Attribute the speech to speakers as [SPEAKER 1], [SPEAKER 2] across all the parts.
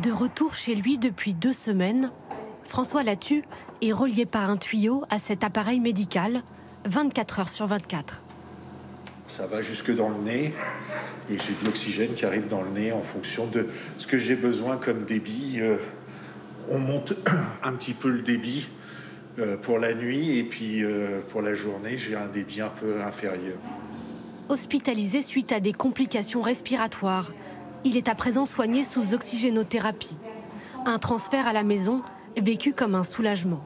[SPEAKER 1] De retour chez lui depuis deux semaines, François Latu est relié par un tuyau à cet appareil médical 24 heures sur 24.
[SPEAKER 2] Ça va jusque dans le nez et j'ai de l'oxygène qui arrive dans le nez en fonction de ce que j'ai besoin comme débit. Euh, on monte un petit peu le débit euh, pour la nuit et puis euh, pour la journée, j'ai un débit un peu inférieur.
[SPEAKER 1] Hospitalisé suite à des complications respiratoires, il est à présent soigné sous oxygénothérapie. Un transfert à la maison vécu comme un soulagement.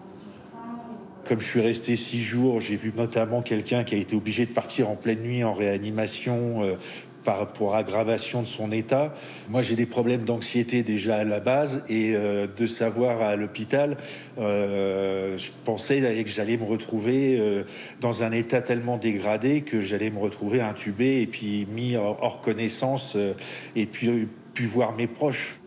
[SPEAKER 2] Comme je suis resté six jours, j'ai vu notamment quelqu'un qui a été obligé de partir en pleine nuit en réanimation euh, par, pour aggravation de son état. Moi, j'ai des problèmes d'anxiété déjà à la base et euh, de savoir à l'hôpital, euh, je pensais que j'allais me retrouver dans un état tellement dégradé que j'allais me retrouver intubé et puis mis hors connaissance et puis, puis voir mes proches.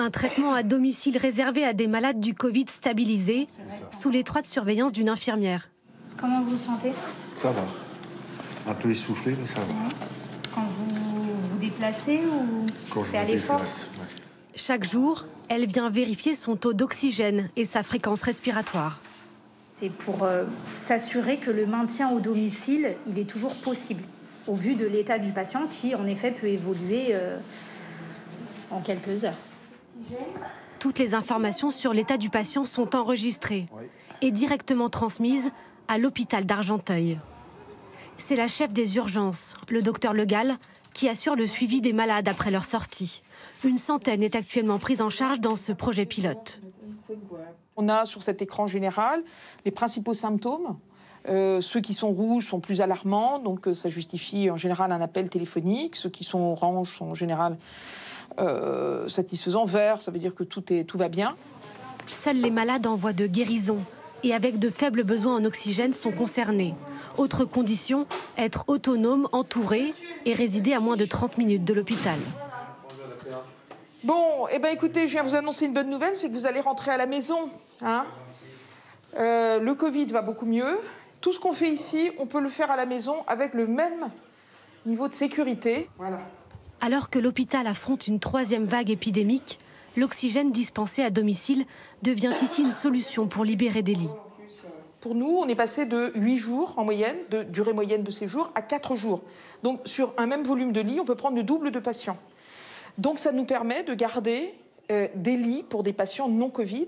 [SPEAKER 1] Un traitement à domicile réservé à des malades du Covid stabilisés, sous l'étroite surveillance d'une infirmière.
[SPEAKER 3] Comment vous vous sentez?
[SPEAKER 2] Ça va. Un peu essoufflé, mais ça va.
[SPEAKER 3] Ou c'est à l'effort
[SPEAKER 1] Chaque jour, elle vient vérifier son taux d'oxygène et sa fréquence respiratoire.
[SPEAKER 3] C'est pour euh, s'assurer que le maintien au domicile, il est toujours possible, au vu de l'état du patient qui, en effet, peut évoluer euh, en quelques heures.
[SPEAKER 1] Toutes les informations sur l'état du patient sont enregistrées et directement transmises à l'hôpital d'Argenteuil. C'est la chef des urgences, le docteur Legal, qui assure le suivi des malades après leur sortie. Une centaine est actuellement prise en charge dans ce projet pilote.
[SPEAKER 4] On a sur cet écran général les principaux symptômes. Euh, ceux qui sont rouges sont plus alarmants, donc euh, ça justifie en général un appel téléphonique. Ceux qui sont oranges sont en général euh, satisfaisant. Vert, ça veut dire que tout, est, tout va bien.
[SPEAKER 1] Seuls les malades en voie de guérison et avec de faibles besoins en oxygène sont concernés. Autre condition, être autonome, entouré et résider à moins de 30 minutes de l'hôpital.
[SPEAKER 4] Bon, eh ben écoutez, je viens vous annoncer une bonne nouvelle, c'est que vous allez rentrer à la maison. Hein euh, le Covid va beaucoup mieux. Tout ce qu'on fait ici, on peut le faire à la maison avec le même niveau de sécurité. Voilà.
[SPEAKER 1] Alors que l'hôpital affronte une troisième vague épidémique, l'oxygène dispensé à domicile devient ici une solution pour libérer des lits.
[SPEAKER 4] Pour nous, on est passé de 8 jours en moyenne, de durée moyenne de séjour, à 4 jours. Donc sur un même volume de lits, on peut prendre le double de patients. Donc ça nous permet de garder euh, des lits pour des patients non Covid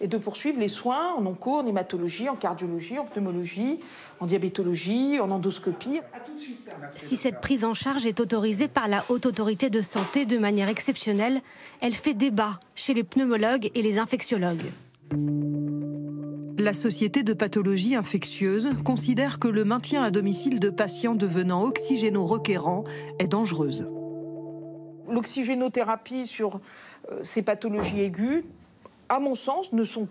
[SPEAKER 4] et de poursuivre les soins en onco, en hématologie, en cardiologie, en pneumologie, en diabétologie, en endoscopie.
[SPEAKER 1] Si cette prise en charge est autorisée par la Haute Autorité de Santé de manière exceptionnelle, elle fait débat chez les pneumologues et les infectiologues.
[SPEAKER 5] La Société de pathologie infectieuse considère que le maintien à domicile de patients devenant oxygéno-requérants est dangereuse.
[SPEAKER 4] L'oxygénothérapie sur euh, ces pathologies aiguës, à mon sens, ne sont,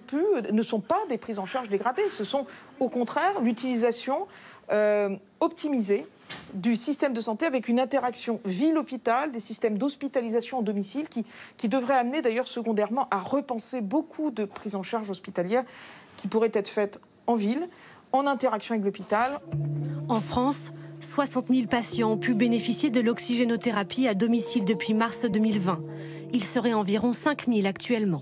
[SPEAKER 4] ne sont pas des prises en charge dégradées. Ce sont au contraire l'utilisation euh, du système de santé avec une interaction ville-hôpital, des systèmes d'hospitalisation en domicile qui, qui devraient amener d'ailleurs secondairement à repenser beaucoup de prises en charge hospitalières qui pourraient être faites en ville, en interaction avec l'hôpital.
[SPEAKER 1] En France, 60 000 patients ont pu bénéficier de l'oxygénothérapie à domicile depuis mars 2020. Il serait environ 5 000 actuellement.